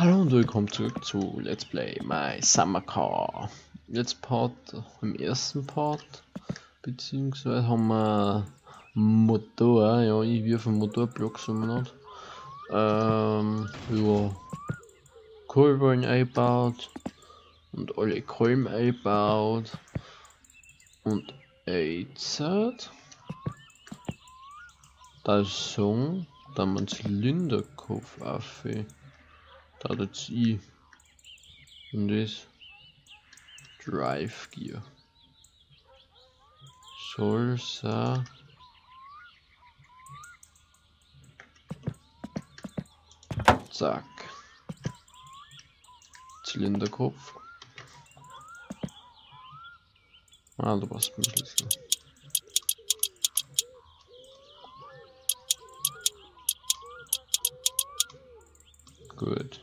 Hallo und willkommen zurück zu Let's Play My Summer Car. Jetzt Part im ersten Part, beziehungsweise haben wir Motor, ja, ich wirf einen Motorblock hat. Ähm, ja, Kolben eingebaut und alle Kolben eingebaut und jetzt da ist so, da man Zylinderkopf auf. Da das I. Und das Drive Gear. Solsa. Zack. Zylinderkopf. Ah, du passt ein bisschen. Gut.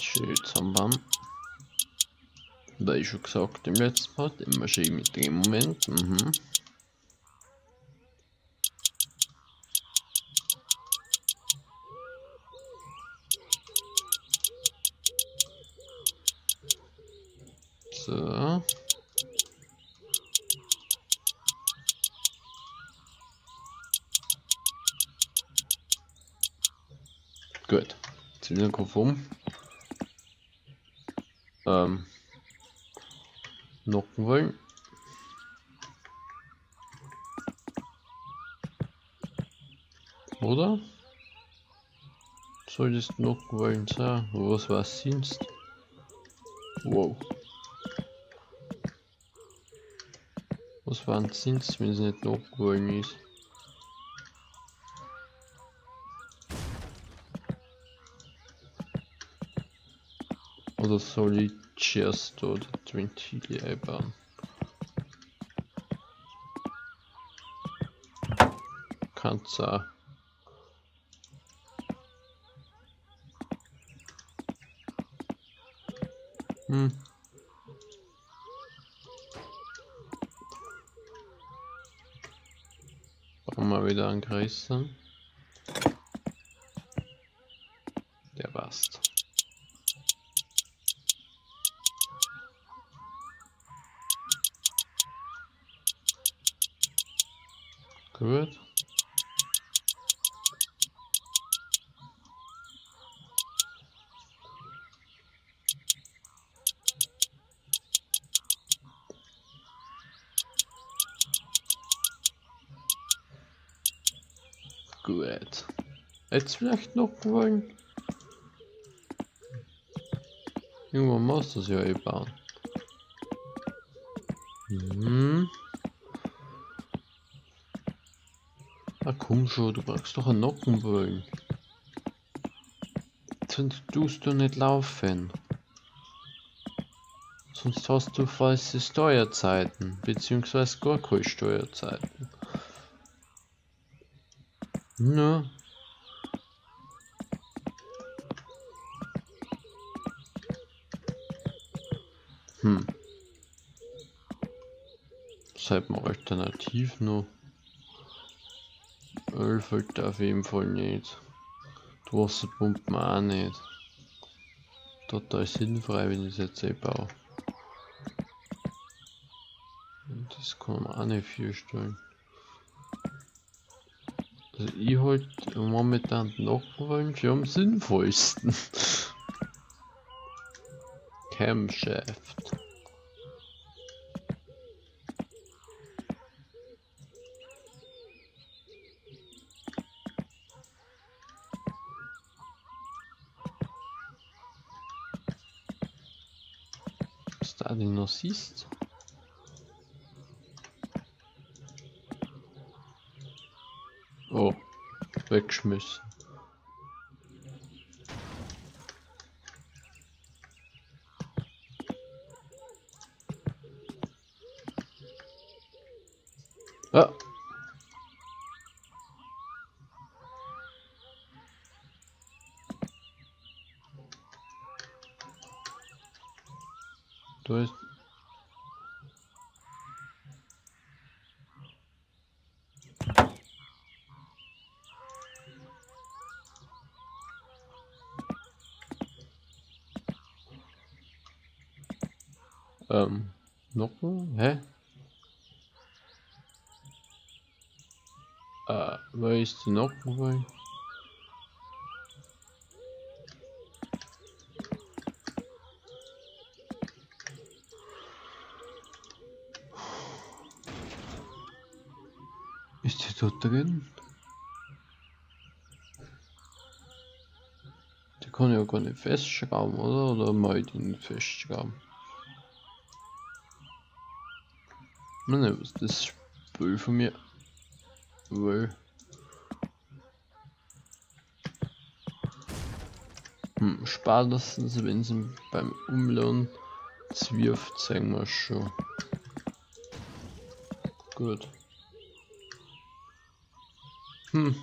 Schild am Baum. Da ich schon gesagt im letzten Part, immer schön mit dem Moment. Mhm. So. Gut. Zylinderkopf um. Ähm. Nocken wollen. Oder? Solltest nocken wollen sein. Was was sind? Wow. Was waren sind, wenn es nicht nocken wollen ist? Oder soll ich zuerst dort die Ventile einbauen? Kann's auch. Hm. Bauen wir wieder einen größeren. Der passt. Gut. Gut. Jetzt vielleicht noch wollen. Irgendwann muss das ja eh bauen. Mhm. Na komm schon, du brauchst doch einen Nockenwollen. Sonst tust du nicht laufen. Sonst hast du falsche Steuerzeiten, beziehungsweise gar keine Steuerzeiten. Na. Hm. Seid mal alternativ noch. Öl fällt auf jeden Fall nicht. Die Wasserpumpen auch nicht. Total sinnfrei, wenn ich jetzt eh baue. Und das kann man auch nicht vierstellen. Also ich halt momentan Nockenwollen für am sinnvollsten. Camshaft. Was da denn noch siehst? Oh, wegschmissen. Ah. Da ist Ähm, Nocken? Hä? Äh, wo ist die Nocken? Ist die dort drin? Die kann ich ja gar nicht festschrauben, oder? Oder mal nicht festschrauben? Nein, was das Spiel von mir will. Hm, spätestens wenn sie beim Umladen zwirft, zeigen wir schon. Gut. Hm.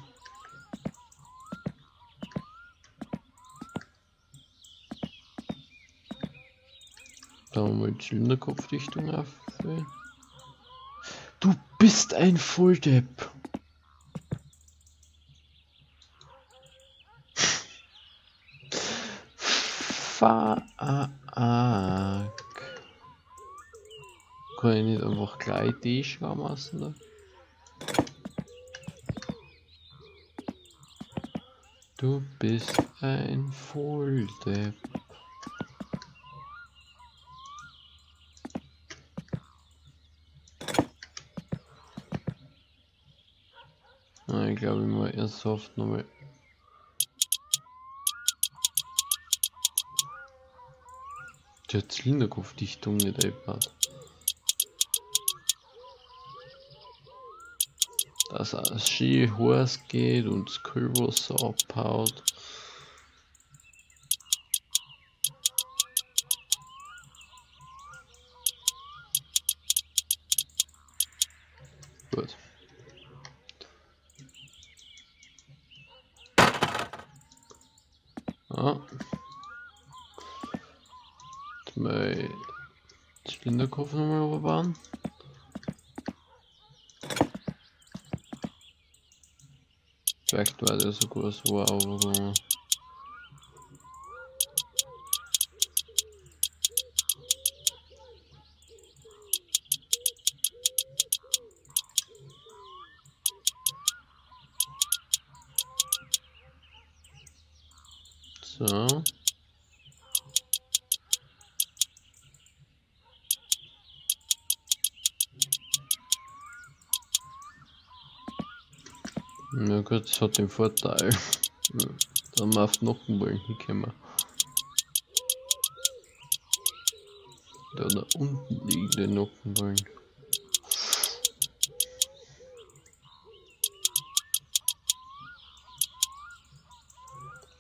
Da haben wir die Zylinderkopfdichtung auf. Du bist ein Volldepp. Fuck. Kann ich nicht einfach gleich die schreiben lassen? Du bist ein Volldepp. Glaube, ich mal Airsoft nochmal. Die Zylinderkopfdichtung nicht eingebaut. dass er Ski Horse geht und das Kühlwasser abhaut. Gut. Ah. Mal Zylinderkopf nochmal überbauen. Vielleicht war der sogar so aber So. Das hat den Vorteil, dass wir auf die Nockenballen hinkommen. Da da unten liegen die Nockenballen.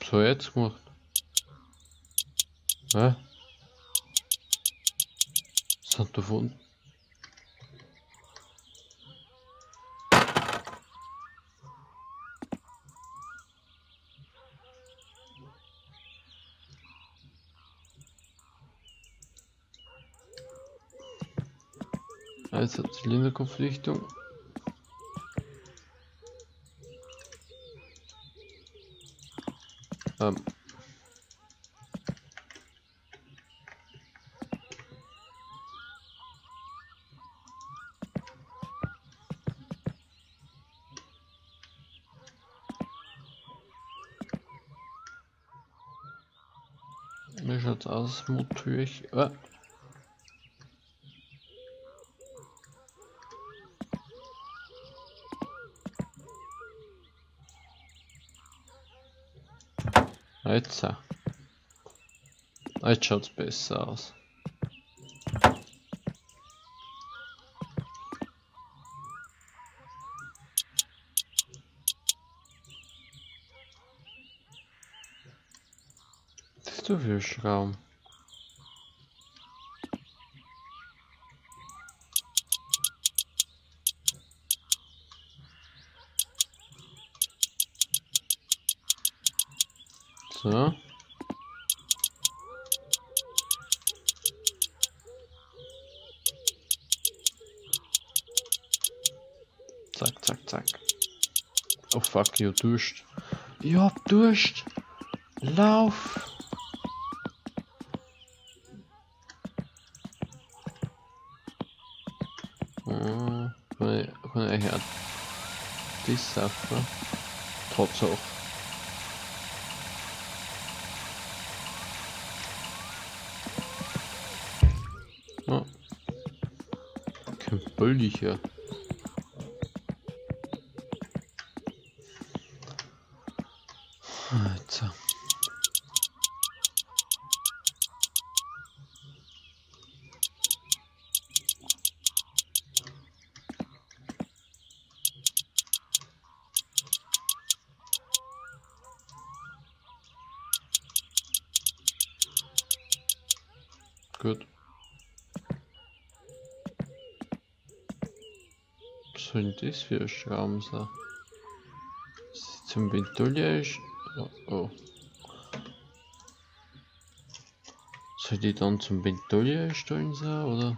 So jetzt gemacht. Hä? Was hat davon? Also Zylinderkopflichtung. Ähm. Wie schaut's aus, Motorchen? Ah. Jetzt. Jetzt schaut es besser aus. Das So. Zack, zack, zack. Oh fuck, ihr duscht. Ihr habt duscht. Lauf. Ah, Komm her. Die Sache. Trotz auch. Kein Böllicher. Alter. Gut. Was soll denn das für ein Schrauben? Ist Zum Ventolier ist. Oh, oh. Soll die dann zum Ventolier stellen sein oder?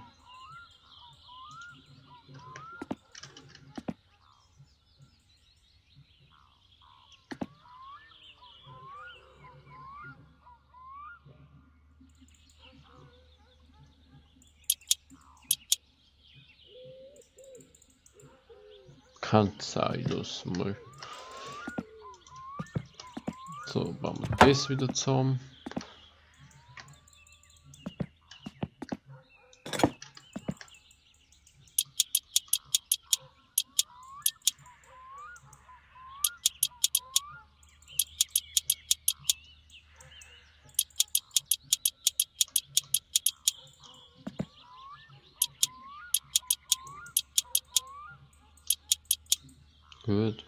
Sein, los mal. So, bauen wir das wieder zusammen. Gut.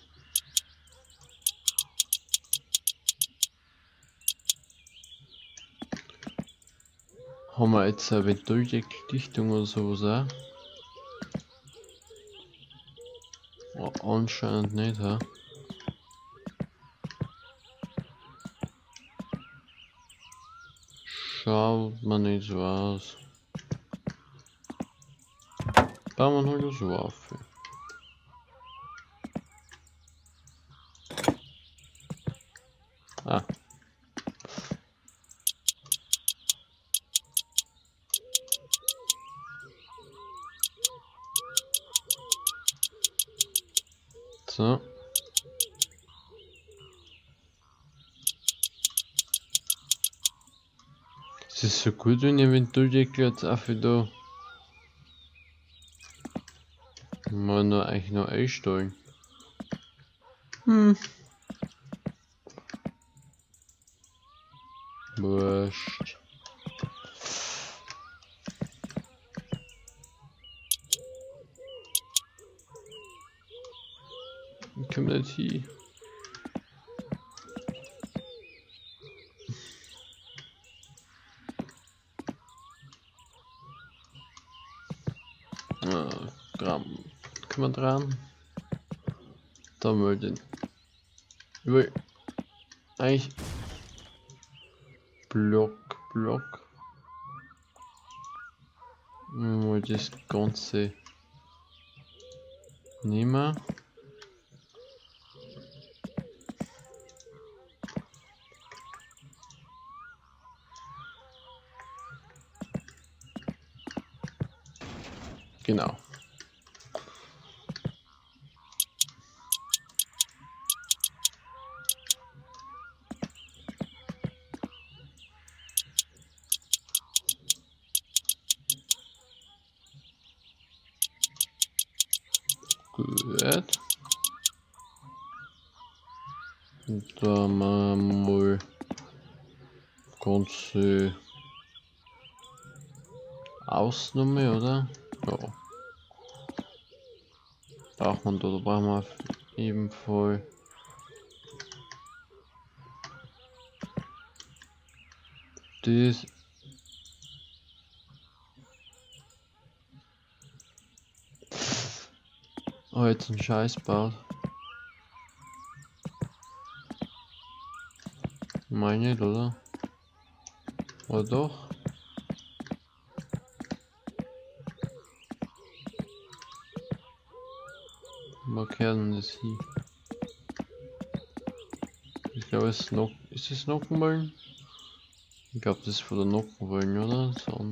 Haben wir jetzt eine Ventildichtung oder sowas auch? Oh, anscheinend nicht, ha? Schaut man nicht so aus. Bauen wir halt so auf. Ah. So. Es ist so gut, wenn ihr Ventildeckel jetzt auch wieder mal nur eigentlich noch einstellen. Hm. Wir jetzt hier? Ah, Gramm. Können wir dran? Da den. Über. Eigentlich. Block, Block. Mal das Ganze nehmen. Genau. Gut. Wir mal ganze Ausnahme, oder? Ja. Braucht man da brauchen wir Fall das Oh, jetzt ein Scheißbad. Meine oder? Oder doch? Was kehren das hier? Ich glaube, es ist noch. Ist es Nockenwollen? Ich glaube, das ist von der Nockenwollen, oder? So.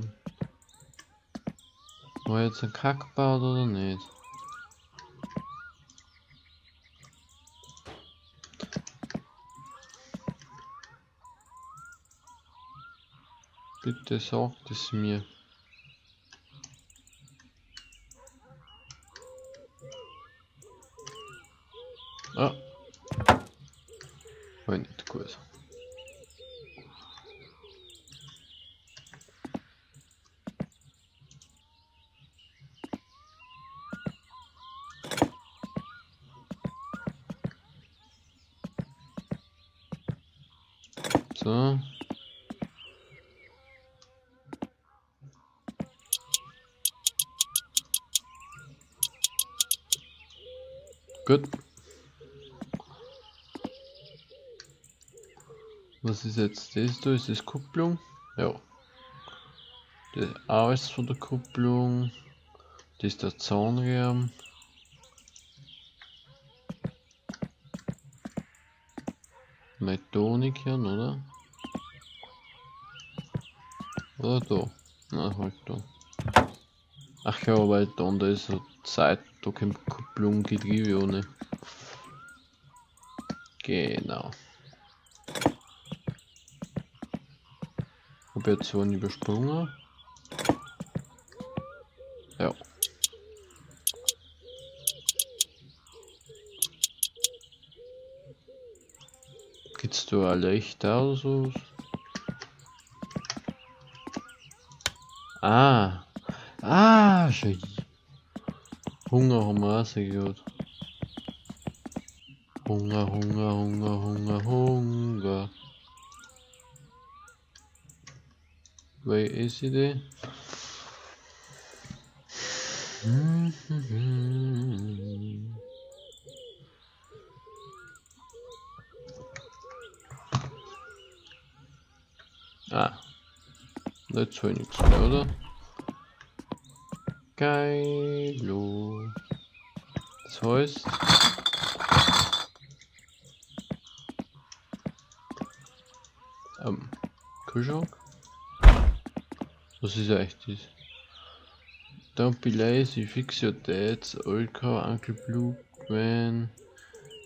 War jetzt ein Kackbad oder nicht? Bitte sagt es mir. Ah. War nicht gut. So. Gut. Was ist jetzt das da? Ist das Kupplung? Ja. Das alles von der Kupplung. Das ist der Zahnrahmen. Metoniken, oder? Oder da? Na, halt da. Ach ja, weil dann da ist so Zeit, da kommt Kupplung Getriebe ohne. Genau. Hab jetzt so einen übersprungen. Ja. Gibt's da ein Lichter oder so? Ah. Ah, schon. Hunger um Maße. Hunger, Hunger, Hunger, Hunger, Hunger. Where is it? ah, that's Phoenix, oder? Geilo. Das heißt... Ähm, Kühlschrank? Was ist eigentlich das? Don't be lazy, fix your dads, old car, Uncle Blue, Gwen,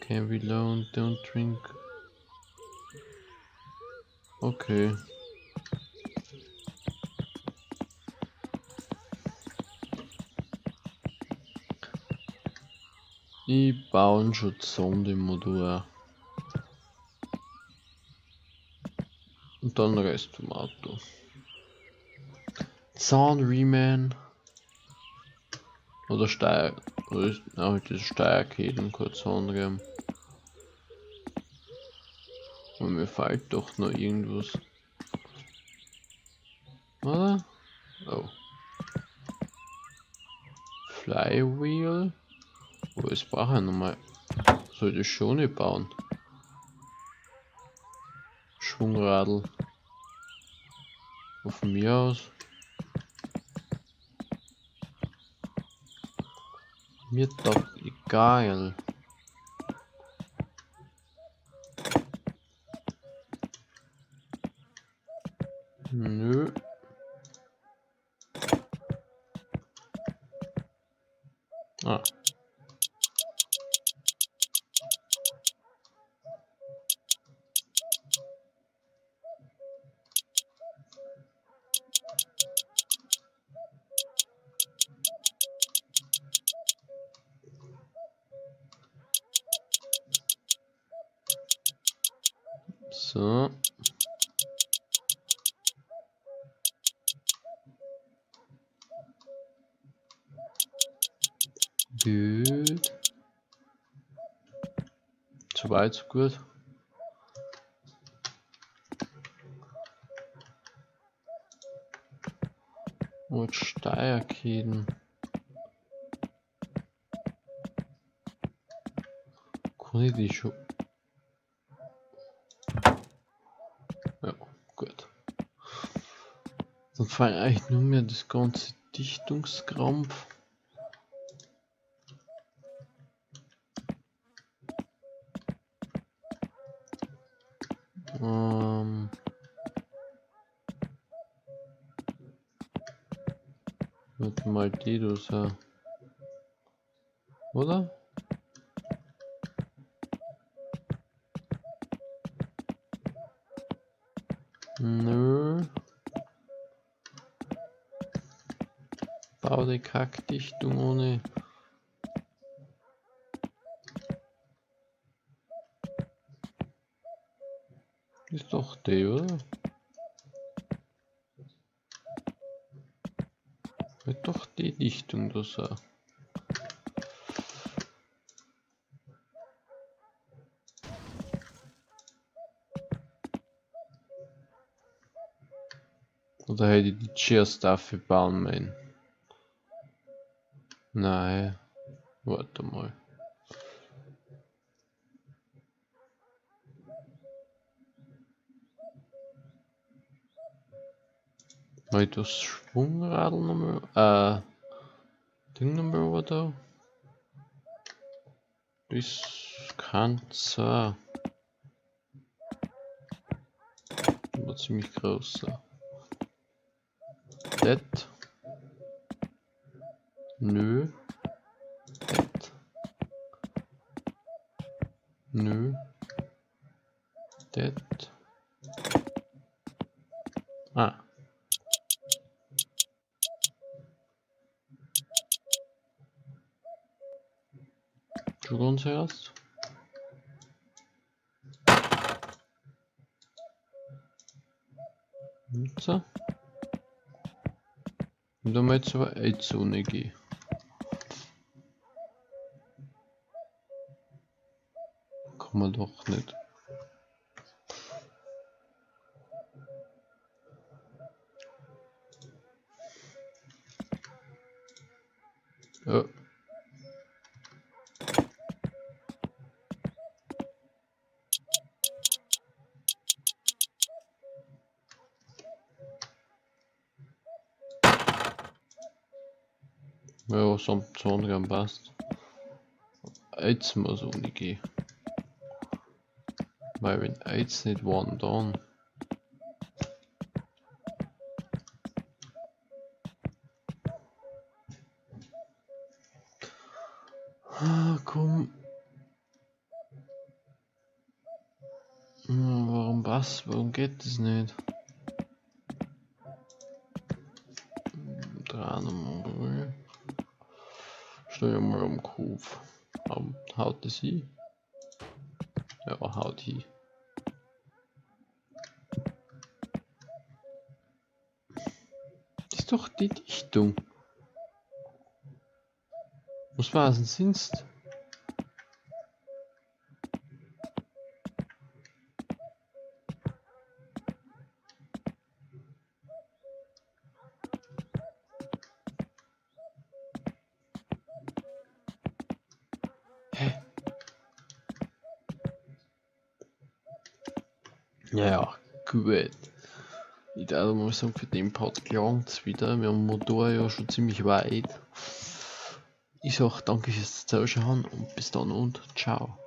can be alone, don't drink. Okay. Ich baue schon Motor. Und dann Rest vom Auto. Zahnriemen. Oder Steier. Oder ist, na, das Steuerketen kurz Zahnriemen. Und mir fällt doch noch irgendwas. Oder? Oh. Flywheel. Oh, jetzt brauche ich nochmal. Soll ich schon nicht bauen? Schwungradl. Von mir aus. Mir doch egal. So. Gut. So weit, so gut. Und Steierkeden. Kann ich die schon Ja, gut. Fehlt eigentlich nur mehr das ganze Dichtungskrampf. Ähm Warte mal, die du so. Oder? Die Kackdichtung ohne. Ist doch der, oder? Wird doch die Dichtung da so. Oder hätte ich die Cheers dafür bauen meinen? Nein. Warte mal. Mal das Schwungradl nochmal. Äh. Ding nochmal da. Das kann sein. Aber ziemlich groß. Det. Nö. That. Nö. Det. Ah. Dragon zuerst. Nutzer. Und dann mal zur Eizone gehen. Komm doch nicht. Ja. Ja, som sånn kan best. AIDS muss ohne gehen. Weil wenn AIDS nicht waren, dann. Ah, komm. Warum was? Warum geht das nicht? Dran. Stell mal am Kopf. Haut hin? Ja, haut hin. Das ist doch die Dichtung. Was war es denn? Hä? Ja, ja, gut. Mal sagen, für den Part gelangt wieder. Wir haben Motor ja schon ziemlich weit. Ich sag danke fürs Zuschauen und bis dann und ciao.